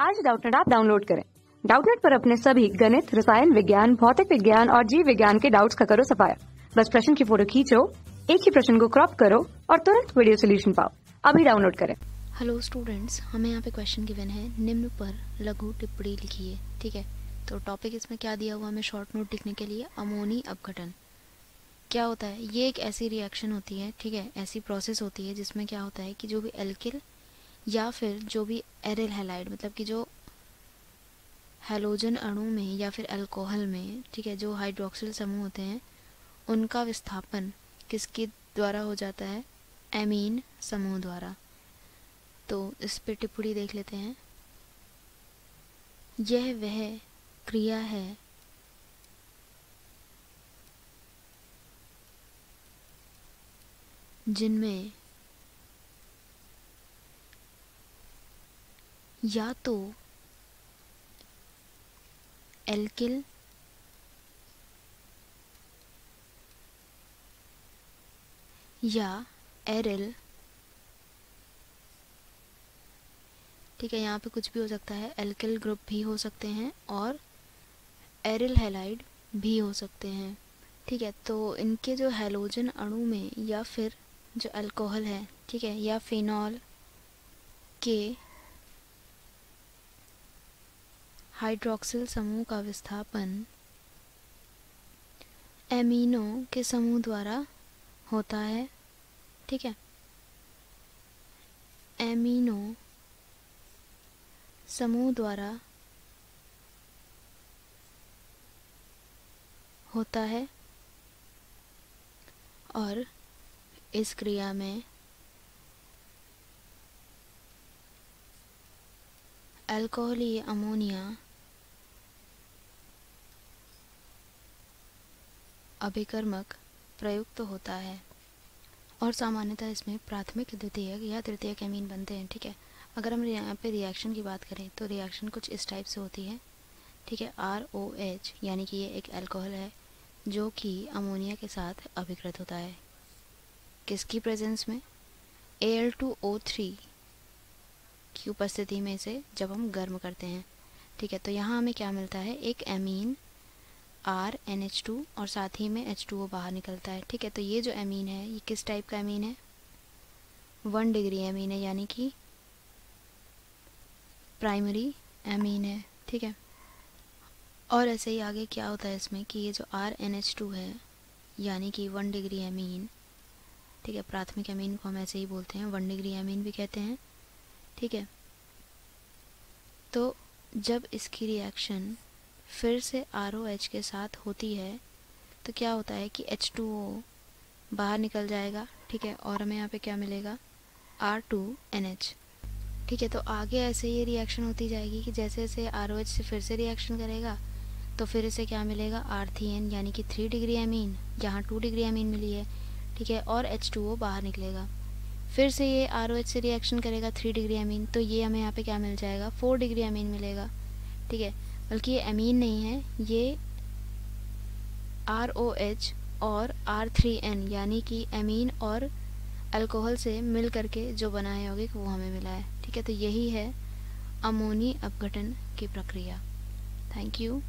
आज डाउटनेट आप डाउनलोड करें। डाउटनेट पर अपने सभी गणित, रसायन विज्ञान, भौतिक विज्ञान और जीव विज्ञान के डाउट्स का करो सफाया। बस प्रश्न की फ़ोटो खींचो, एक ही प्रश्न को क्रॉप करो और तुरंत वीडियो सोल्यूशन पाओ। अभी डाउनलोड करें। हेलो स्टूडेंट्स हमें यहाँ पे क्वेश्चन गिवन है। निम्न पर लघु टिप्पणी लिखिए, ठीक है? तो टॉपिक इसमें क्या दिया हुआ हमें शॉर्ट नोट लिखने के लिए? अमोनी अपघटन। क्या होता है? ये एक ऐसी रिएक्शन होती है, ठीक है? ऐसी प्रोसेस होती है जिसमें क्या होता है कि जो भी एल्किल या फिर जो भी एरिल हैलाइड मतलब कि जो हेलोजन अणु में या फिर अल्कोहल में, ठीक है, जो हाइड्रोक्सिल समूह होते हैं, उनका विस्थापन किसके द्वारा हो जाता है? एमीन समूह द्वारा। तो इस पर टिप्पणी देख लेते हैं। यह वह क्रिया है जिनमें या तो एल्किल, या एरिल। ठीक है, यहाँ पे कुछ भी हो सकता है। एल्किल ग्रुप भी हो सकते हैं और एरिल हेलाइड भी हो सकते हैं। ठीक है तो इनके जो हेलोजन अणु में या फिर जो अल्कोहल है, ठीक है, या फिनॉल के हाइड्रोक्सिल समूह का विस्थापन एमिनो के समूह द्वारा होता है, ठीक है? एमिनो समूह द्वारा होता है और इस क्रिया में अल्कोहली अमोनिया अभिकर्मक प्रयुक्त तो होता है। और सामान्यतः इसमें प्राथमिक, द्वितीयक या तृतीयक एमीन बनते हैं, ठीक है? अगर हम यहाँ पे रिएक्शन की बात करें तो रिएक्शन कुछ इस टाइप से होती है, ठीक है? आर ओ एच यानी कि ये एक अल्कोहल है, जो कि अमोनिया के साथ अभिकृत होता है। किसकी प्रेजेंस में? A L two O three की उपस्थिति में इसे जब हम गर्म करते हैं, ठीक है? तो यहाँ हमें क्या मिलता है? एक amine R N H two और साथ ही में एच टू ओ बाहर निकलता है। ठीक है तो ये जो एमीन है, ये किस टाइप का एमीन है? वन डिग्री एमीन है, यानी कि प्राइमरी एमीन है। ठीक है? और ऐसे ही आगे क्या होता है इसमें कि ये जो आर एन एच टू है, यानी कि वन डिग्री एमीन ठीक है, प्राथमिक एमीन को हम ऐसे ही बोलते हैं वन डिग्री एमीन भी कहते हैं। ठीक है? तो जब इसकी रिएक्शन फिर से आर ओ एच के साथ होती है तो क्या होता है कि एच टू ओ बाहर निकल जाएगा, ठीक है, और हमें यहाँ पे क्या मिलेगा? आर टू एन एच ठीक है तो आगे ऐसे ये रिएक्शन होती जाएगी कि जैसे जैसे आर ओ एच से फिर से रिएक्शन करेगा तो फिर इसे क्या मिलेगा? आर थी एन यानी कि थ्री डिग्री एमीन यहाँ टू डिग्री एमीन मिली है, ठीक है, और एच टू ओ बाहर निकलेगा। फिर से ये आर ओ एच से रिएक्शन करेगा थ्री डिग्री एमीन तो ये हमें यहाँ पे क्या मिल जाएगा? फोर डिग्री एमीन मिलेगा, ठीक है। बल्कि ये अमीन नहीं है, ये आर ओ एच और आर थ्री एन यानी कि अमीन और अल्कोहल से मिल करके जो बना है यौगिक, वो हमें मिला है। ठीक है तो यही है अमोनी अपघटन की प्रक्रिया। थैंक यू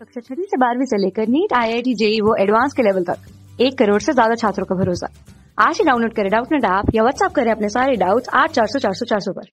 कक्षा छठी से बारहवीं से लेकर NEET I I T JEE वो एडवांस के लेवल तक। एक करोड़ से ज़्यादा छात्रों का भरोसा। आज ही डाउनलोड करें डाउट नेट ऐप या व्हाट्सएप करें अपने सारे डाउट्स आठ चार सौ चार सौ चार सौ पर।